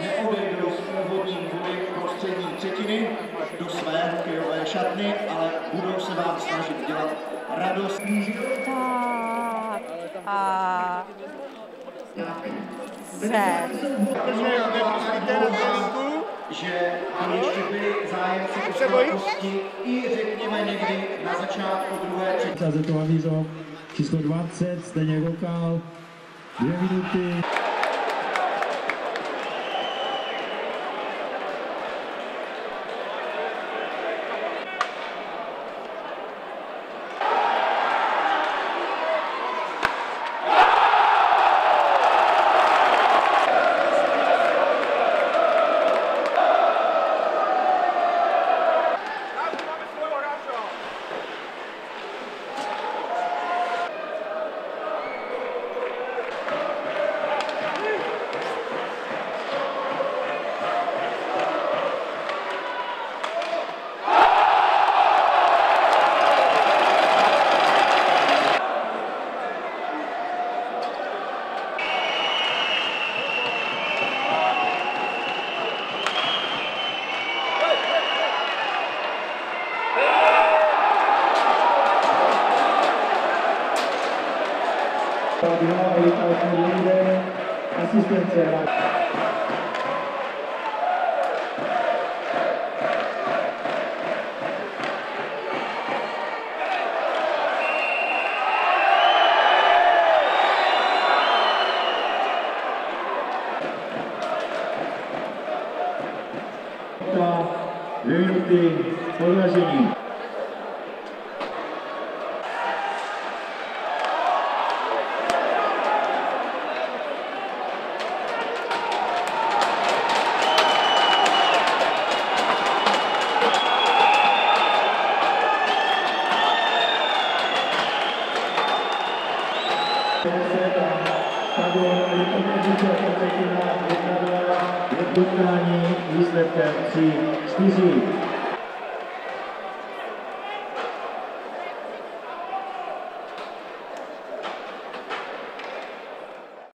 neodejdou z původní dvojky prostřední třetiny do své hokejové šatny, ale budou se vám snažit dělat radost. Tak a... Z že tam ještě byli zájemci o slavnosti i řekněme někdy na začátku druhé třetiny. Kazeto Avízo, číslo 20, stejně Vokál, dvě minuty. Asistenz. Unity, Soldagini. Dvě minuty podlažení. Utkání výsledkem 3-4.